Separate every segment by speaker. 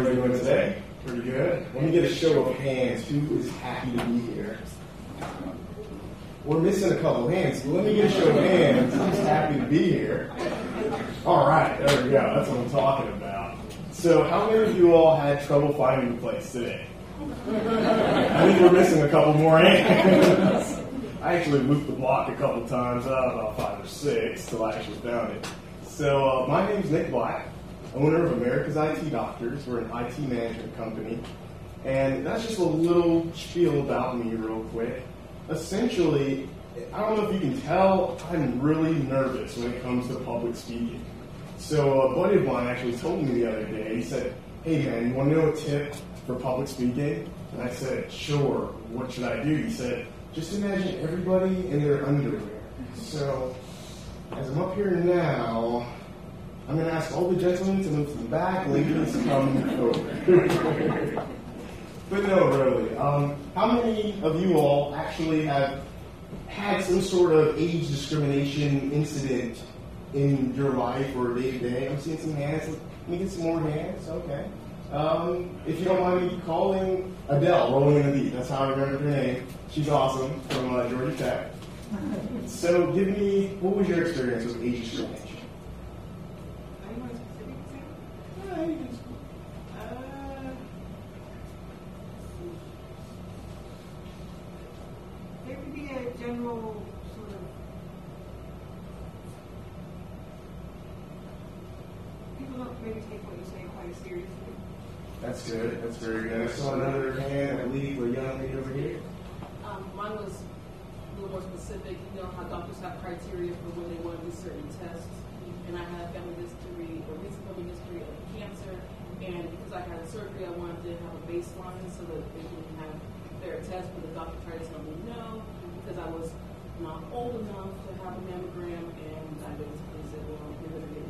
Speaker 1: How's everybody doing today? Pretty good. Let me get a show of hands. Who is happy to be here? We're missing a couple hands. Let me get a show of hands. Who's happy to be here? All right, there we go. That's what I'm talking about. So, how many of you all had trouble finding the place today? I think we're missing a couple more hands. I actually looped the block a couple times, uh, about five or six, till I actually found it. So, uh, my name's Nick Black owner of America's IT Doctors. We're an IT management company. And that's just a little spiel about me, real quick. Essentially, I don't know if you can tell, I'm really nervous when it comes to public speaking. So, a buddy of mine actually told me the other day, he said, Hey man, you want to know a tip for public speaking? And I said, Sure, what should I do? He said, Just imagine everybody in their underwear. So, as I'm up here now, I'm going to ask all the gentlemen to move to the back, ladies come over. but no, really. Um, how many of you all actually have had some sort of age discrimination incident in your life or day to day? I'm seeing some hands. Let me get some more hands. Okay. Um, if you don't mind me calling Adele, rolling in the deep. That's how I remember her name. She's awesome from uh, Georgia Tech. So, give me what was your experience with age discrimination?
Speaker 2: General sort of people don't maybe take what you say quite seriously.
Speaker 1: That's good. That's very good. I saw another hand, I believe, a young lady over here.
Speaker 3: Um, mine was a little more specific. You know how doctors have criteria for when they want to do certain tests, and I had family history or recent family history of cancer, and because I had surgery, I wanted to have a baseline so that they can have their test, but the doctor tried to tell me no because I was not old enough to have a mammogram, and I basically said, well, you're going to get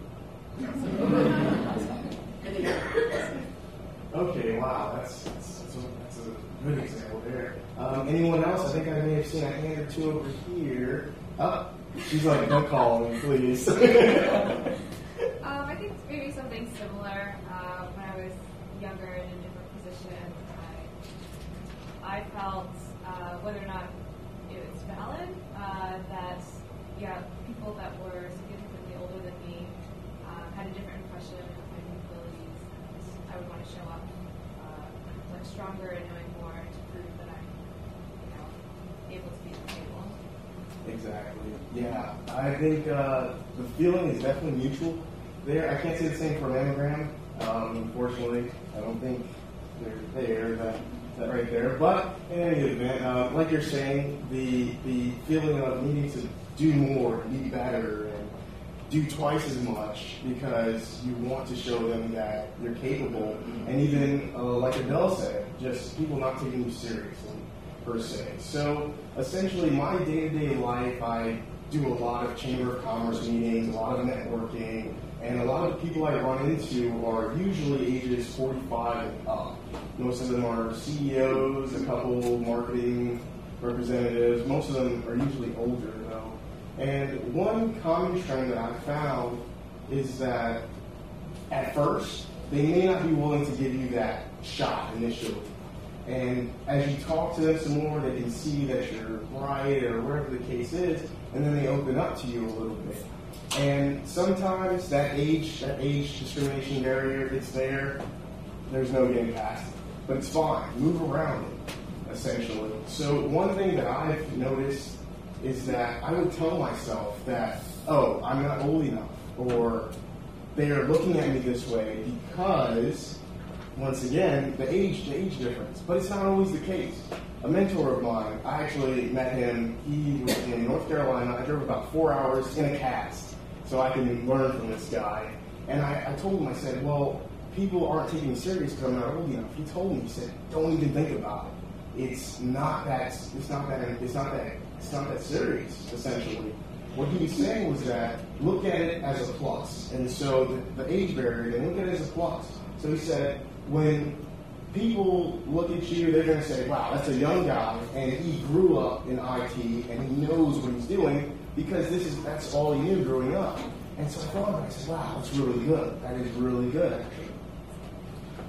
Speaker 3: it.
Speaker 1: okay, wow, that's, that's, that's, a, good example there. Um, anyone else? I think I may have seen a hand or two over here. Oh, she's like, don't call me, please.
Speaker 4: um, I think maybe something similar. Uh, when I was younger and in a different position, I, I felt uh, whether or not it was valid. Uh, that yeah, people that were significantly older than me uh, had a different impression of my capabilities, and I would want to show up uh, like stronger and knowing more to prove that I'm, you know, able to be at the table.
Speaker 1: Exactly. Yeah, I think uh, the feeling is definitely mutual. There, I can't say the same for mammogram. Um, unfortunately, I don't think they're there. That that right there. But in any event, uh, like you're saying, the the feeling of needing to do more, be better, and do twice as much because you want to show them that you're capable, and even uh, like Adele said, just people not taking you seriously per se. So essentially, my day-to-day life, I do a lot of chamber of commerce meetings, a lot of networking, and a lot of people I run into are usually ages 45 and up. Most of them are CEOs, a couple marketing representatives. Most of them are usually older, though. And one common trend that I've found is that at first, they may not be willing to give you that shot initially. And as you talk to them some more, they can see that you're right or whatever the case is, and then they open up to you a little bit. And sometimes that age, that age discrimination barrier, it's there. There's no getting past it but it's fine. Move around it, essentially. So one thing that I've noticed is that I would tell myself that, oh, I'm not old enough, or they are looking at me this way because, once again, the age, the age difference. But it's not always the case. A mentor of mine, I actually met him. He was in North Carolina. I drove about four hours in a cast so I can learn from this guy. And I, I told him, I said, well, people aren't taking me serious because I'm not old enough. He told me, he said, don't even think about it. It's not that, it's not that, it's not that, it's not that serious, essentially. What he was saying was that look at it as a plus. And so the, the age barrier, and look at it as a plus. So he said, when people look at you, they're going to say, wow, that's a young guy, and he grew up in IT, and he knows what he's doing because this is that's all he knew growing up. And so I thought I said, wow, that's really good. That is really good, actually.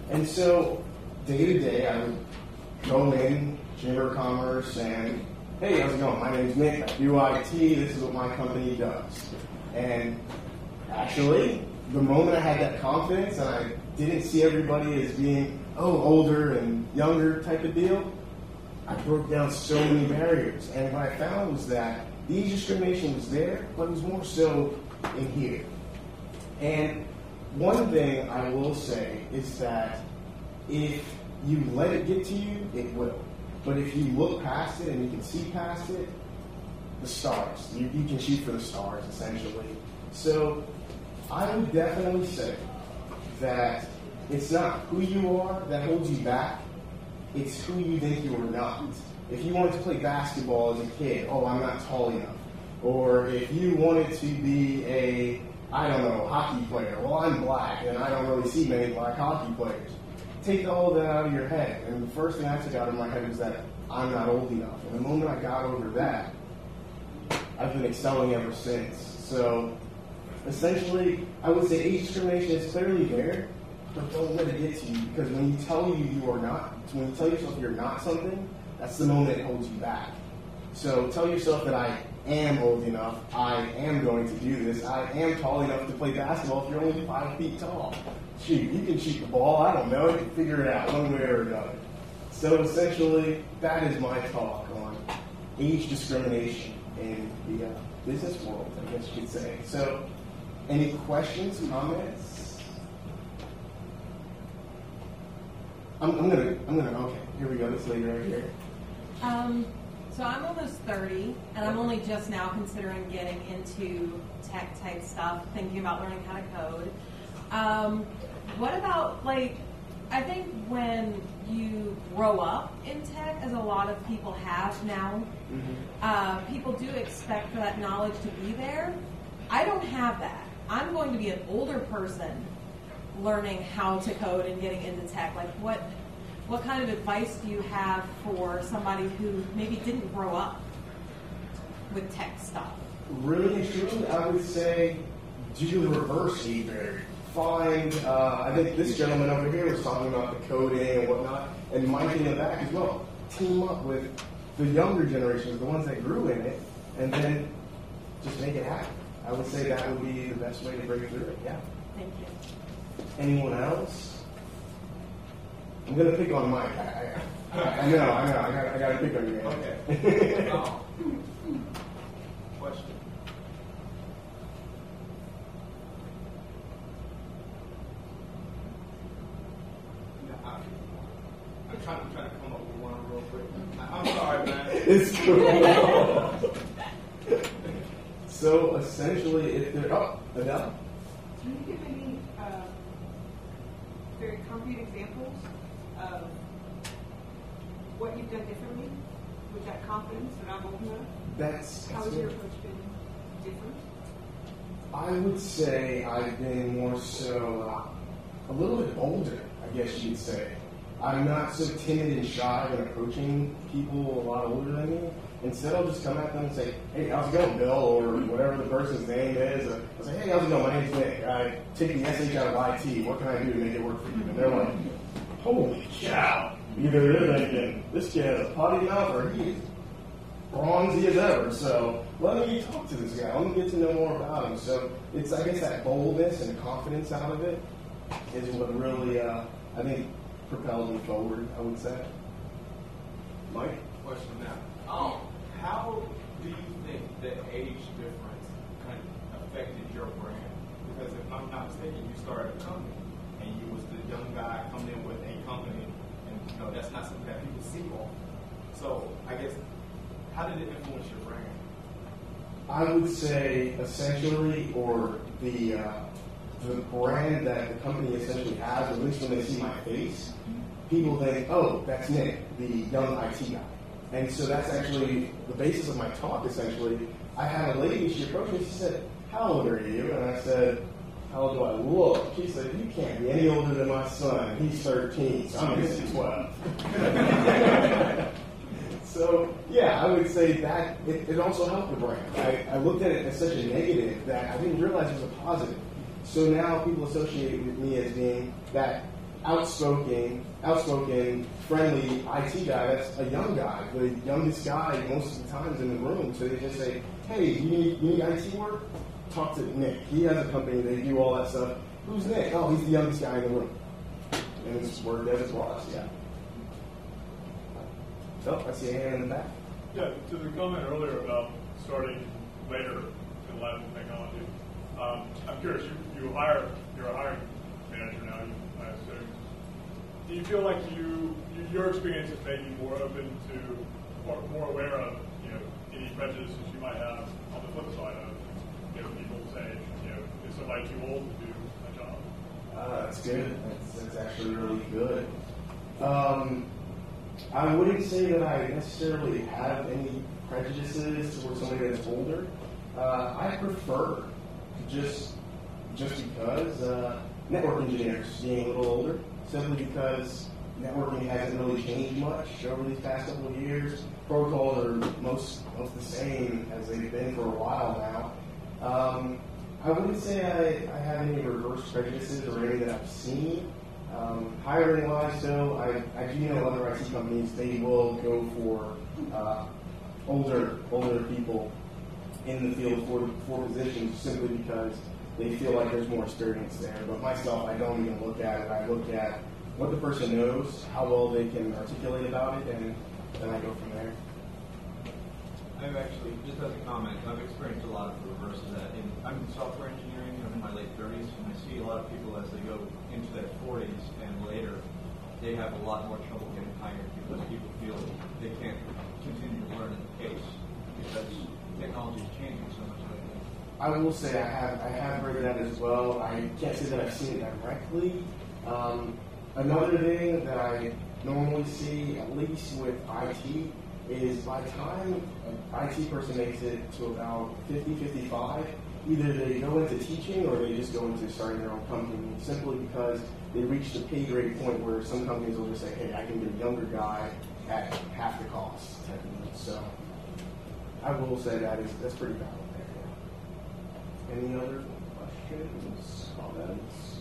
Speaker 1: And so, day to day, I would go in, Chamber of Commerce, and hey, how's it going? My name's Nick. I. This is what my company does. And actually, the moment I had that confidence and I didn't see everybody as being, oh, older and younger type of deal, I broke down so many barriers. And what I found was that the discrimination was there, but it was more so in here. And one thing I will say is that if you let it get to you, it will. But if you look past it and you can see past it, the stars. You, you can shoot for the stars, essentially. So I would definitely say that it's not who you are that holds you back, it's who you think you are not. If you wanted to play basketball as a kid, oh, I'm not tall enough. Or if you wanted to be a, I don't know, hockey player, well, I'm black and I don't really see many black hockey players. Take all that out of your head. And the first thing I took out of my head was that I'm not old enough. And the moment I got over that, I've been excelling ever since. So essentially, I would say age discrimination is clearly there, but don't let it get to you because when you tell you you are not, when you tell yourself you're not something, that's the moment it holds you back. So tell yourself that I am old enough, I am going to do this, I am tall enough to play basketball if you're only five feet tall. Shoot, you can shoot the ball, I don't know, you can figure it out one way or another. So essentially, that is my talk on age discrimination in the uh, business world, I guess you could say. So, any questions, comments? I'm, I'm gonna, I'm gonna, okay, here we go, this lady right here.
Speaker 5: Um, so I'm almost 30, and I'm only just now considering getting into tech type stuff, thinking about learning how to code. Um, what about like? I think when you grow up in tech, as a lot of people have now, uh, people do expect for that knowledge to be there. I don't have that. I'm going to be an older person learning how to code and getting into tech. Like what? What kind of advice do you have for somebody who maybe didn't grow up with tech stuff?
Speaker 1: Really truly, I would say do the reverse either. Find, uh, I think this gentleman over here was talking about the coding and whatnot, and Mike in the back as well. Team up with the younger generations, the ones that grew in it, and then just make it happen. I would say that would be the best way to break through it, yeah.
Speaker 5: Thank you.
Speaker 1: Anyone else? I'm gonna pick on Mike. I, I, I know, I know. I got, I got to pick on you.
Speaker 6: Okay. Um, Question. No, I- I'm trying, I'm trying to come up with one real quick. I- I'm sorry, man.
Speaker 1: it's cool. So essentially, if they're oh, Adele.
Speaker 2: Can you give any uh, very concrete examples of what you've done differently with that confidence that I'm open enough?
Speaker 1: That's,
Speaker 2: How has your approach been different?
Speaker 1: I would say I've been more so uh, a little bit older, I guess you'd say. I'm not so timid and shy when approaching people a lot older than me. Instead, I'll just come at them and say, "Hey, how's it going, Bill?" or whatever the person's name is. Or I'll say, "Hey, how's it going? My name's Nick. I take the SH out of IT. What can I do to make it work for you?" And they're like, "Holy cow!" Either they're thinking, "This kid has a potty mouth," or he is bronzy as ever. So let me talk to this guy. Let me get to know more about him. So it's I guess that boldness and confidence out of it is what really uh, I think propelled me forward. I would say. Mike.
Speaker 6: Question now. Um, how do you think the age difference kind of affected your brand? Because if I'm not mistaken, you started a company and you was the young guy coming in with a company, and you know that's not something that people see often. So I guess how did it influence your brand?
Speaker 1: I would say essentially, or the uh, the brand that the company essentially has, at least when they see my face, people think, "Oh, that's Nick, the young IT guy." And so that's actually the basis of my talk. Essentially, I had a lady. She approached me. She said, "How old are you?" And I said, "How old do I look?" She said, "You can't be any older than my son. He's 13. So I'm just 12." So yeah, I would say that it, it also helped the brand. I, I looked at it as such a negative that I didn't realize it was a positive. So now people associate with me as being that outspoken, outspoken, friendly IT guy that's a young guy, the youngest guy most of the times in the room. So they just say, "Hey, you need, you need IT work? Talk to Nick. He has a company. They do all that stuff. Who's Nick? Oh, he's the youngest guy in the room." And it's word as was. Yeah. So I see a hand in the back.
Speaker 7: Yeah, to the comment earlier about starting later in life and technology, um, I'm curious, you, you hire, you're hiring manager now, you, I assume. Do you feel like you, you- your experience is making you more open to, or more aware of, you know, any prejudices you might have on the flip side of, you know, people say, you know, is somebody too old to do a job?
Speaker 1: Uh, that's good. That's, that's actually really good. Um, I wouldn't say that I necessarily have any prejudices towards somebody that's older. Uh, I prefer just just because uh, network engineers being a little older, simply because networking hasn't really changed much over these past couple of years. Protocols are most most the same as they've been for a while now. Um, I wouldn't say I, I have any reverse prejudices or any that I've seen. Um, hiring wise, though, I, I do know other IT companies they will go for uh, older older people in the field for for positions simply because they feel like there's more experience there. But myself, I don't even look at it. I look at what the person knows, how well they can articulate about it, and then I go from there.
Speaker 8: I've actually, just as a comment, I've experienced a lot of the reverse of that. In, I'm in software engineering, I'm in my late 30s, and I see a lot of people as they go into their 40s and later, they have a lot more trouble getting hired because people feel they can't continue to learn at the pace
Speaker 1: I will say I have I have heard that as well. I can't say that I've seen it directly. Um, another thing that I normally see, at least with IT, is by the time an IT person makes it to about 50, 55, either they go into teaching or they just go into starting their own company simply because they reach the pay grade point where some companies will just say, hey, I can get a younger guy at half the cost. So I will say that is that's pretty valid. Any other questions, comments?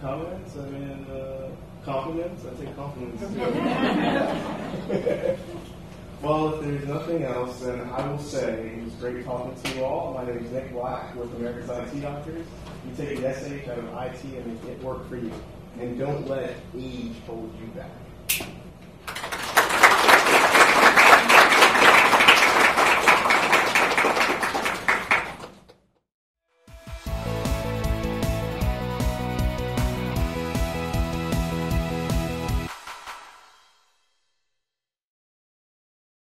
Speaker 1: Comments? I mean, uh, compliments? I take compliments too. well, if there's nothing else, then I will say it was great talking to you all. My name is Nick Black with America's IT Doctors. You take the SH out of IT and make it work for you. And don't let age hold you back.